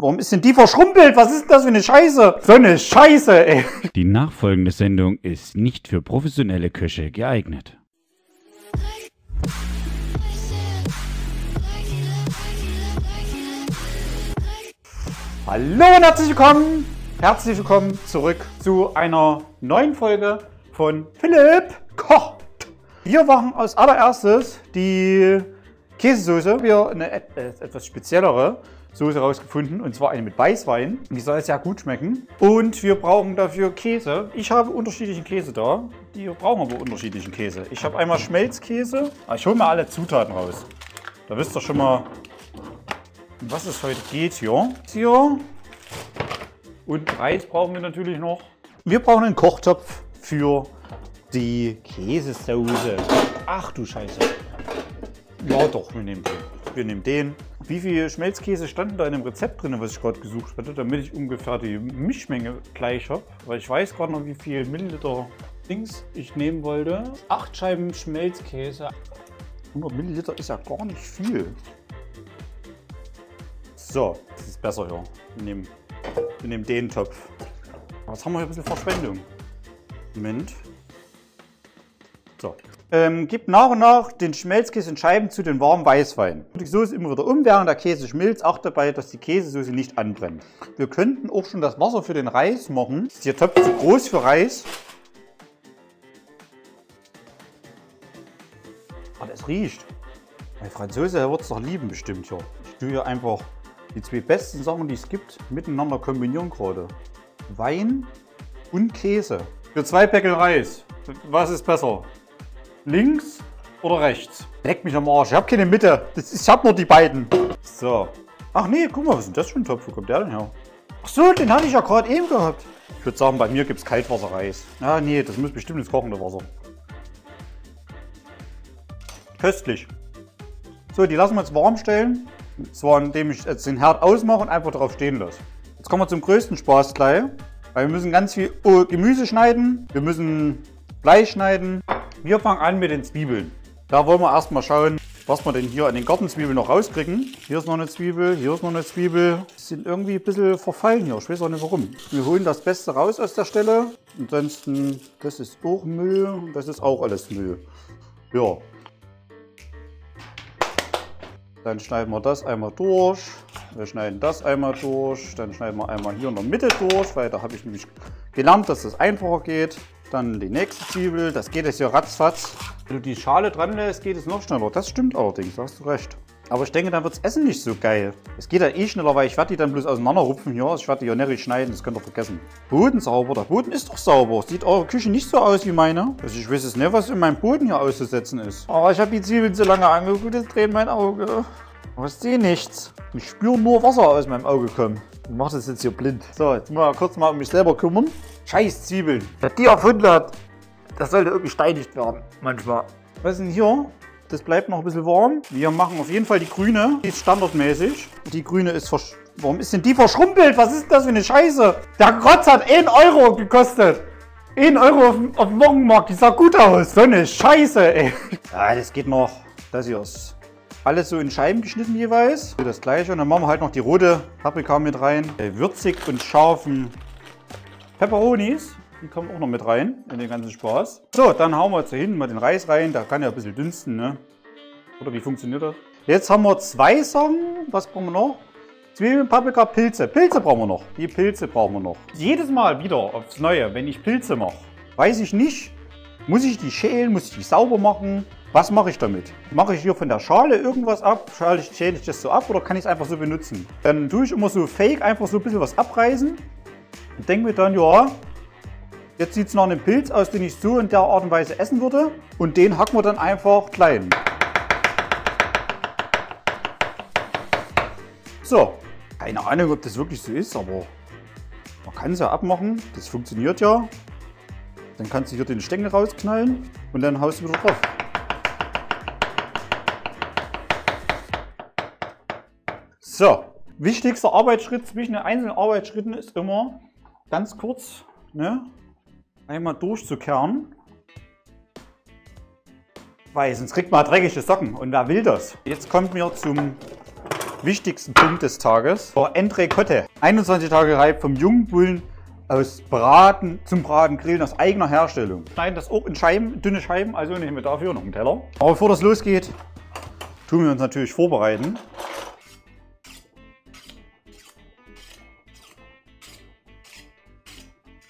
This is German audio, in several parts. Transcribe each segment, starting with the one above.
Warum ist denn die verschrumpelt? Was ist denn das für eine Scheiße? So eine Scheiße, ey. Die nachfolgende Sendung ist nicht für professionelle Köche geeignet. Hallo und herzlich willkommen. Herzlich willkommen zurück zu einer neuen Folge von Philipp kocht. Wir machen als allererstes die Käsesoße. Wir eine et etwas speziellere Soße rausgefunden und zwar eine mit Weißwein. Die soll sehr gut schmecken. Und wir brauchen dafür Käse. Ich habe unterschiedlichen Käse da. Die brauchen aber unterschiedlichen Käse. Ich habe einmal Schmelzkäse. Ah, ich hole mal alle Zutaten raus. Da wisst ihr schon mal, um was es heute geht hier. Hier. Und Reis brauchen wir natürlich noch. Wir brauchen einen Kochtopf für die Käsesoße. Ach du Scheiße. Ja doch, wir nehmen den. Wir nehmen den. Wie viel Schmelzkäse standen da in dem Rezept drin, was ich gerade gesucht hatte, damit ich ungefähr die Mischmenge gleich habe? Weil ich weiß gerade noch, wie viel Milliliter Dings ich nehmen wollte. Acht Scheiben Schmelzkäse. 100 Milliliter ist ja gar nicht viel. So, das ist besser hier. Wir nehmen, wir nehmen den Topf. Aber jetzt haben wir hier ein bisschen Verschwendung. Moment. So. Ähm, gib nach und nach den Schmelzkäse in Scheiben zu den warmen Weißwein. Die Soße immer wieder um, während der Käse schmilzt. Acht dabei, dass die Käsesoße nicht anbrennt. Wir könnten auch schon das Wasser für den Reis machen. Ist der Topf zu groß für Reis? Ah, das riecht. Mein Franzose wird es doch lieben bestimmt hier. Ich tue hier einfach die zwei besten Sachen, die es gibt, miteinander kombinieren gerade. Wein und Käse. Für zwei Päckchen Reis. Was ist besser? Links oder rechts? Leck mich am Arsch. Ich habe keine Mitte. Das ich habe nur die beiden. So. Ach nee, guck mal, was ist denn das für ein Topf? Wo kommt der denn her? Ach so, den hatte ich ja gerade eben gehabt. Ich würde sagen, bei mir gibt es Kaltwasserreis. Ah nee, das muss bestimmt ins kochende Wasser. Köstlich. So, die lassen wir jetzt warm stellen. Und zwar indem ich jetzt den Herd ausmache und einfach darauf stehen lasse. Jetzt kommen wir zum größten Spaß gleich. Weil wir müssen ganz viel Gemüse schneiden. Wir müssen Fleisch schneiden. Wir fangen an mit den Zwiebeln. Da wollen wir erstmal schauen, was wir denn hier an den Gartenzwiebeln noch rauskriegen. Hier ist noch eine Zwiebel, hier ist noch eine Zwiebel. Die sind irgendwie ein bisschen verfallen hier. Ich weiß auch nicht warum. Wir holen das Beste raus aus der Stelle. Ansonsten, das ist auch Müll und das ist auch alles Müll. Ja. Dann schneiden wir das einmal durch. Wir schneiden das einmal durch. Dann schneiden wir einmal hier in der Mitte durch, weil da habe ich nämlich gelernt, dass das einfacher geht. Dann die nächste Zwiebel, das geht jetzt hier ratzfatz. Wenn du die Schale dran lässt, geht es noch schneller. Das stimmt allerdings, da hast du recht. Aber ich denke, dann wird das Essen nicht so geil. Es geht ja eh schneller, weil ich werde die dann bloß auseinanderrupfen hier. Ich werde die ja nicht schneiden, das könnt ihr vergessen. Boden sauber, der Boden ist doch sauber. Sieht eure Küche nicht so aus wie meine. Also ich weiß jetzt nicht, was in meinem Boden hier auszusetzen ist. Aber ich habe die Zwiebeln so lange angeguckt, das dreht mein Auge. Aber ich sehe nichts. Ich spüre nur Wasser aus meinem Auge kommen. Ich mache das jetzt hier blind. So, jetzt muss ich kurz mal um mich selber kümmern. Scheiß Zwiebeln. Wer die erfunden hat, das sollte irgendwie steinigt werden. Manchmal. Was ist denn hier? Das bleibt noch ein bisschen warm. Wir machen auf jeden Fall die grüne. Die ist standardmäßig. Die grüne ist versch... Warum ist denn die verschrumpelt? Was ist das für eine Scheiße? Der Grotz hat 1 Euro gekostet. 1 Euro auf, auf dem Wochenmarkt. Die sah gut aus. So eine Scheiße, ey. Ja, das geht noch. Das hier ist alles so in Scheiben geschnitten jeweils. Das gleiche. Und dann machen wir halt noch die rote Paprika mit rein. Würzig und scharfen Peperonis. Die kommen auch noch mit rein in den ganzen Spaß. So, dann hauen wir jetzt hier hinten mal den Reis rein. Da kann ja ein bisschen dünsten, ne? Oder wie funktioniert das? Jetzt haben wir zwei Sachen. Was brauchen wir noch? Zwiebeln, Paprika, Pilze. Pilze brauchen wir noch. Die Pilze brauchen wir noch. Jedes Mal wieder aufs Neue, wenn ich Pilze mache, weiß ich nicht, muss ich die schälen, muss ich die sauber machen? Was mache ich damit? Mache ich hier von der Schale irgendwas ab? Schäle ich, schäle ich das so ab oder kann ich es einfach so benutzen? Dann tue ich immer so fake einfach so ein bisschen was abreißen und denke mir dann, ja, jetzt sieht es nach einem Pilz aus, den ich so in der Art und Weise essen würde und den hacken wir dann einfach klein. So, keine Ahnung, ob das wirklich so ist, aber man kann es ja abmachen. Das funktioniert ja. Dann kannst du hier den Stängel rausknallen und dann haust du wieder drauf. So, wichtigster Arbeitsschritt zwischen den einzelnen Arbeitsschritten ist immer ganz kurz ne, einmal durchzukehren. Weil sonst kriegt man dreckige Socken und wer will das? Jetzt kommt mir zum wichtigsten Punkt des Tages. Entrecote. 21 Tage reif vom jungen Bullen aus Braten zum Braten grillen aus eigener Herstellung. Schneiden das auch in Scheiben, dünne Scheiben, also nehmen wir dafür noch einen Teller. Aber bevor das losgeht, tun wir uns natürlich vorbereiten.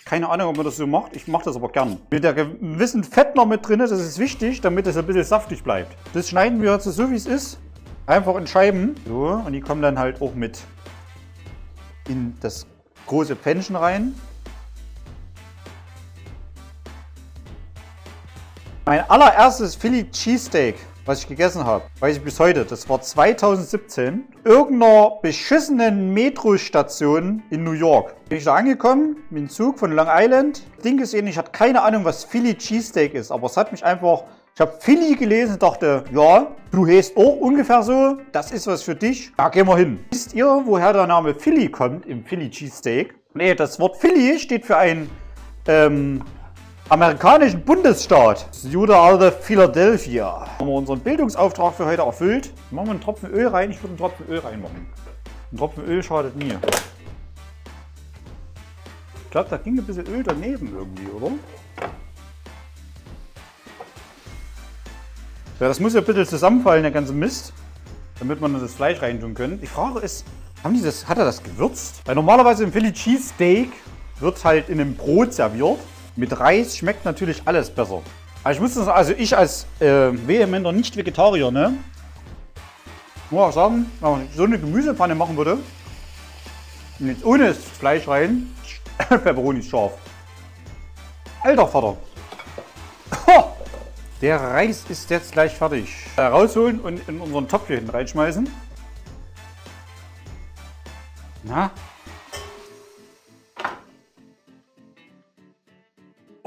Keine Ahnung, ob man das so macht. Ich mache das aber gern. Mit der gewissen Fett noch mit drin, das ist wichtig, damit es ein bisschen saftig bleibt. Das schneiden wir jetzt so, wie es ist. Einfach in Scheiben. So, und die kommen dann halt auch mit in das große Pennchen rein. Mein allererstes Philly Cheesesteak, was ich gegessen habe, weiß ich bis heute, das war 2017. Irgendeiner beschissenen Metrostation in New York. Bin ich da angekommen, mit dem Zug von Long Island. Ding gesehen, ich hatte keine Ahnung, was Philly Cheesesteak ist, aber es hat mich einfach ich habe Philly gelesen und dachte, ja, du heißt auch ungefähr so, das ist was für dich, da gehen wir hin. Wisst ihr, woher der Name Philly kommt im Philly Cheesesteak? Nee, das Wort Philly steht für einen ähm, amerikanischen Bundesstaat. Judah Alde Philadelphia. Haben wir unseren Bildungsauftrag für heute erfüllt. Machen wir einen Tropfen Öl rein. Ich würde einen Tropfen Öl reinmachen. Ein Tropfen Öl schadet nie. Ich glaube, da ging ein bisschen Öl daneben irgendwie, oder? Ja, das muss ja ein bisschen zusammenfallen, der ganze Mist, damit man das Fleisch reintun können. Die Frage ist, haben die das, hat er das gewürzt? Weil normalerweise im Philly Cheese Steak wird halt in einem Brot serviert. Mit Reis schmeckt natürlich alles besser. Aber ich muss das, also ich als äh, vehementer Nicht-Vegetarier, ne? Muss auch sagen, wenn man so eine Gemüsepfanne machen würde, und jetzt ohne das Fleisch rein, Peperoni ist scharf. Alter Vater. Der Reis ist jetzt gleich fertig. Rausholen und in unseren Topf hier hinten reinschmeißen. Na?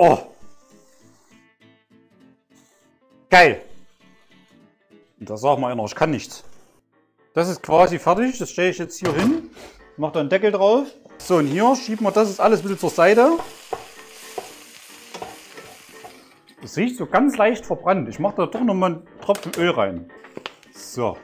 Oh! Geil! Da sagt mal einer, ich kann nichts. Das ist quasi fertig. Das stelle ich jetzt hier hin. Mache da einen Deckel drauf. So, und hier schieben wir das ist alles ein bisschen zur Seite. Es riecht so ganz leicht verbrannt. Ich mache da doch noch mal einen Tropfen Öl rein. So.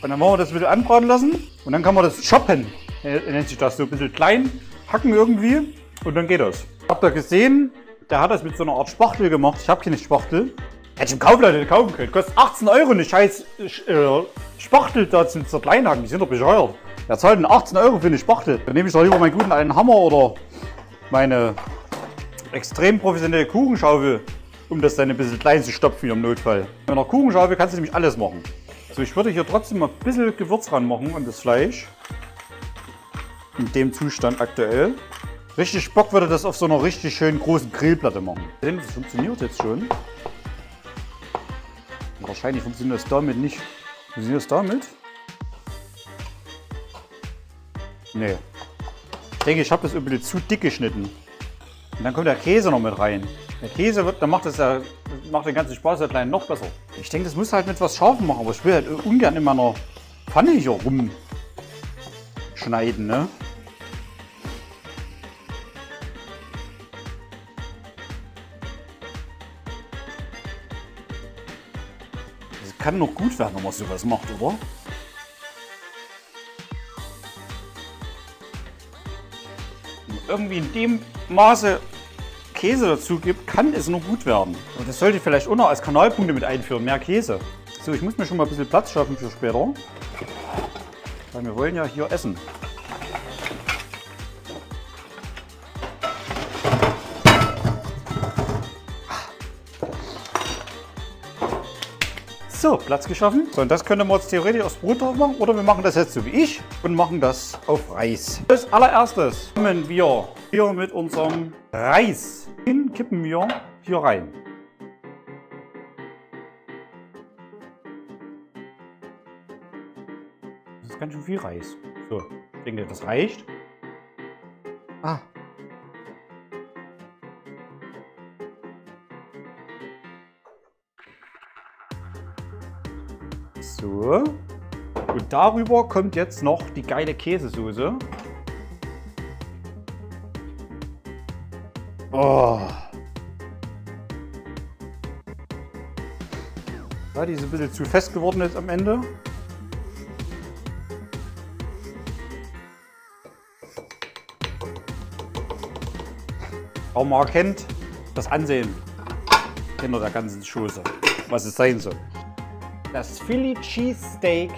Und dann wollen wir das ein bisschen anbraten lassen. Und dann kann man das choppen. Nennt sich das so ein bisschen klein. Hacken irgendwie. Und dann geht das. Habt ihr gesehen? Der hat das mit so einer Art Spachtel gemacht. Ich habe keine Spachtel. Hätte ich im Kaufleute kaufen können. Kostet 18 Euro eine scheiß äh, Spachtel da zum Zerkleinhaken. Die sind doch bescheuert. Wer zahlt denn 18 Euro für eine Spachtel? Dann nehme ich doch lieber meinen guten alten Hammer oder meine extrem professionelle Kuchenschaufel, um das dann ein bisschen klein zu stopfen im Notfall. Mit einer Kuchenschaufel kannst du nämlich alles machen. So, ich würde hier trotzdem mal ein bisschen Gewürz ranmachen an das Fleisch. In dem Zustand aktuell. Richtig Bock würde das auf so einer richtig schönen großen Grillplatte machen. Das funktioniert jetzt schon. Wahrscheinlich funktioniert das damit nicht. Funktioniert das damit? Nee. Ich denke, ich habe das irgendwie zu dick geschnitten. Und dann kommt der Käse noch mit rein. Der Käse wird, dann macht das ja, macht den ganzen Spaß der Kleinen noch besser. Ich denke, das muss halt mit was Scharfem machen, aber ich will halt ungern in meiner Pfanne hier rumschneiden, ne? kann noch gut werden, wenn man sowas macht, oder? Irgendwie in dem Maße Käse dazu gibt, kann es nur gut werden. Und das sollte ich vielleicht auch noch als Kanalpunkte mit einführen, mehr Käse. So, ich muss mir schon mal ein bisschen Platz schaffen für später. Weil wir wollen ja hier essen. So, Platz geschaffen. So, und das könnte man jetzt theoretisch aufs Brot drauf machen oder wir machen das jetzt so wie ich und machen das auf Reis. Als allererstes kommen wir hier mit unserem Reis. Den kippen wir hier rein. Das ist ganz schön viel Reis. So, ich denke, das reicht. Ah, So. Und darüber kommt jetzt noch die geile Käsesoße. Oh. Ja, die ist ein bisschen zu fest geworden jetzt am Ende. Aber man erkennt das Ansehen hinter der ganzen Schoße, was es sein soll. Das Philly Cheese Steak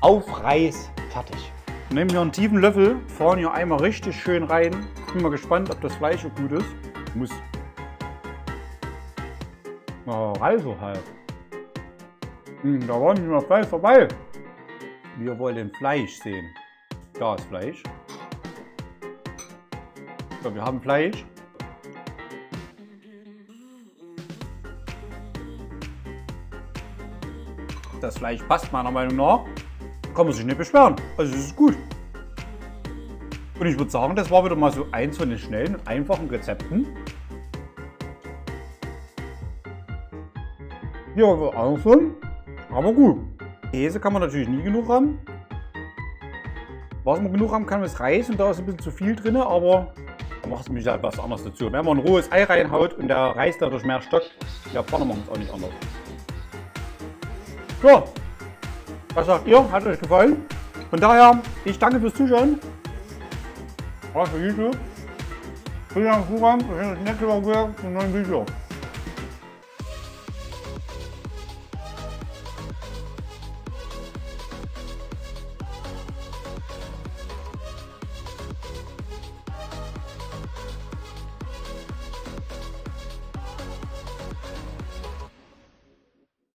auf Reis fertig. Nehmen wir einen tiefen Löffel, fahren hier einmal richtig schön rein. Bin mal gespannt, ob das Fleisch so gut ist. Muss. Na, Reis halt. Hm, da war nicht mehr Fleisch vorbei. Wir wollen Fleisch sehen. Da ist Fleisch. So, wir haben Fleisch. Das Fleisch passt meiner Meinung nach. Kann man sich nicht beschweren. Also es ist gut. Und ich würde sagen, das war wieder mal so eins von den schnellen und einfachen Rezepten. Ja, auch schon. Aber gut. Käse kann man natürlich nie genug haben. Was man genug haben kann, ist Reis und da ist ein bisschen zu viel drin, aber da macht es mich halt was anderes dazu. Wenn man ein rohes Ei reinhaut und der Reis dadurch mehr stockt, die Japaner machen es auch nicht anders. So, was sagt ihr? Hat euch gefallen? Von daher, ich danke fürs Zuschauen. Was für YouTube. Vielen Dank fürs Zuschauen. Wir sehen uns nächste Woche wieder einem neuen Video.